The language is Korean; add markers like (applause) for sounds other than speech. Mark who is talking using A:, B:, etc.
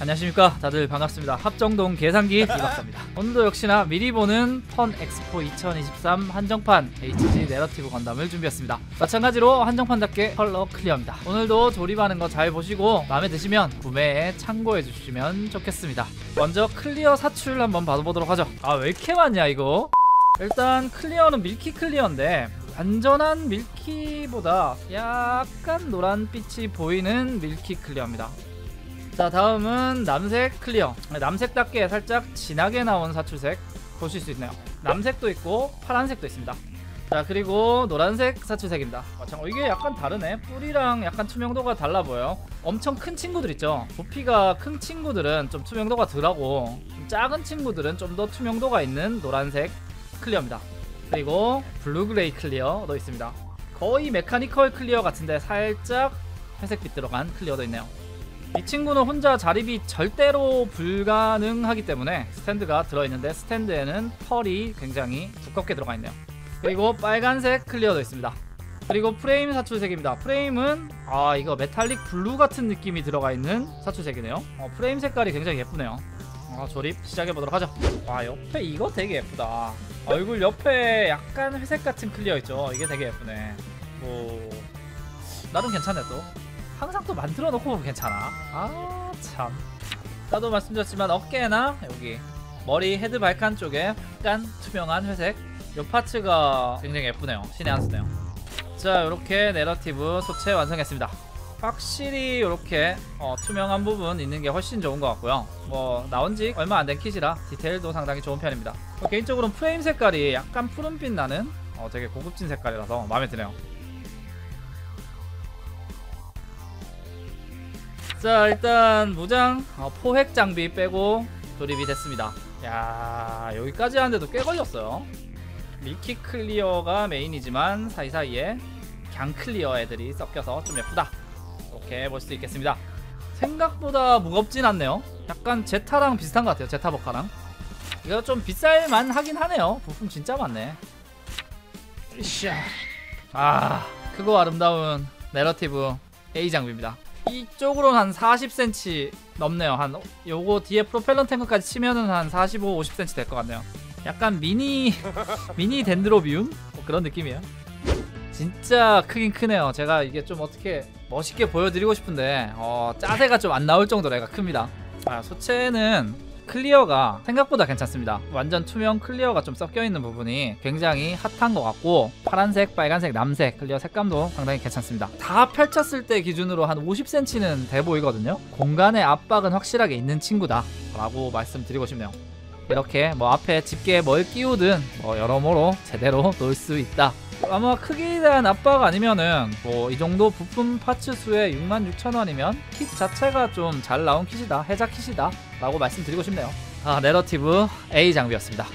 A: 안녕하십니까. 다들 반갑습니다. 합정동 계산기 이박사입니다. (laughs) 오늘도 역시나 미리 보는 펀 엑스포 2023 한정판 HG 내러티브 건담을 준비했습니다. 마찬가지로 한정판답게 컬러 clear입니다. 오늘도 조립하는 거 잘 보시고 마음에 드시면 구매에 참고해 주시면 좋겠습니다. 먼저 clear 사출 한번 봐보도록 하죠. 아 왜 이렇게 많냐 이거? 일단 clear는 milky clear인데 완전한 milky보다 약간 노란빛이 보이는 milky clear입니다 자 다음은 남색 clear. 남색답게 살짝 진하게 나온 사출색 보실 수 있네요. 남색도 있고 파란색도 있습니다. 자 그리고 노란색 사출색입니다. 아, 참, 어, 이게 약간 다르네. 뿔이랑 약간 투명도가 달라 보여요. 엄청 큰 친구들 있죠? 부피가 큰 친구들은 좀 투명도가 덜하고 좀 작은 친구들은 좀 더 투명도가 있는 노란색 clear입니다. 그리고 blue gray clear도 있습니다. 거의 mechanical clear 같은데 살짝 회색빛 들어간 clear도 있네요 이 친구는 혼자 자립이 절대로 불가능하기 때문에 스탠드가 들어있는데 스탠드에는 펄이 굉장히 두껍게 들어가 있네요. 그리고 빨간색 clear도 있습니다. 그리고 프레임 사출색입니다. 프레임은 아 이거 metallic blue 같은 느낌이 들어가 있는 사출색이네요. 어, 프레임 색깔이 굉장히 예쁘네요. 어, 조립 시작해보도록 하죠. 와 옆에 이거 되게 예쁘다. 얼굴 옆에 약간 회색 같은 clear 있죠? 이게 되게 예쁘네. 뭐 나름 괜찮네 또 항상 또 만들어 놓고 보면 괜찮아. 아 참. 나도 말씀드렸지만 어깨나 여기 머리 head vulcan 쪽에 약간 투명한 회색. 요 parts가 굉장히 예쁘네요. 신의 한 수네요. 자 이렇게 내러티브 소체 완성했습니다. 확실히 이렇게 어, 투명한 부분 있는 게 훨씬 좋은 것 같고요. 뭐 나온 지 얼마 안 된 kit이라 디테일도 상당히 좋은 편입니다. 어, 개인적으로는 프레임 색깔이 약간 푸른빛 나는 어, 되게 고급진 색깔이라서 마음에 드네요 자 일단 무장 어, 포획 장비 빼고 조립이 됐습니다. 야 여기까지 하는데도 꽤 걸렸어요. milky clear가 메인이지만 사이사이에 쌩 clear 애들이 섞여서 좀 예쁘다. 이렇게 볼 수 있겠습니다. 생각보다 무겁진 않네요. 약간 제타랑 비슷한 것 같아요 제타 버카랑. 이거 좀 비쌀만 하긴 하네요. 부품 진짜 많네. 으쌰. 아 크고 아름다운 내러티브 A 장비입니다 이쪽으로는 한 40cm 넘네요. 한 요거 뒤에 프로펠러 탱크까지 치면은 한 45, 50cm 될 것 같네요. 약간 미니 (laughs) 미니 덴드로비움 뭐 그런 느낌이에요. 진짜 크긴 크네요. 제가 이게 좀 어떻게 멋있게 보여드리고 싶은데 어, 짜세가 좀 안 나올 정도로 애가 큽니다. 아, 소체는 clear가 생각보다 괜찮습니다. 완전 투명 clear가 좀 섞여 있는 부분이 굉장히 핫한 것 같고 파란색, 빨간색, 남색 clear 색감도 상당히 괜찮습니다. 다 펼쳤을 때 기준으로 한 50cm는 돼 보이거든요. 공간의 압박은 확실하게 있는 친구다 라고 말씀드리고 싶네요. 이렇게 뭐 앞에 집게에 뭘 끼우든 뭐 여러모로 제대로 놓을 수 있다. 아마 크기에 대한 압박 아니면은 뭐 이 정도 부품 parts 수에 66,000원이면 킷 자체가 좀 잘 나온 kit이다. 혜자 kit이다 라고 말씀드리고 싶네요. 아 내러티브 A 장비였습니다